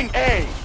Losing A.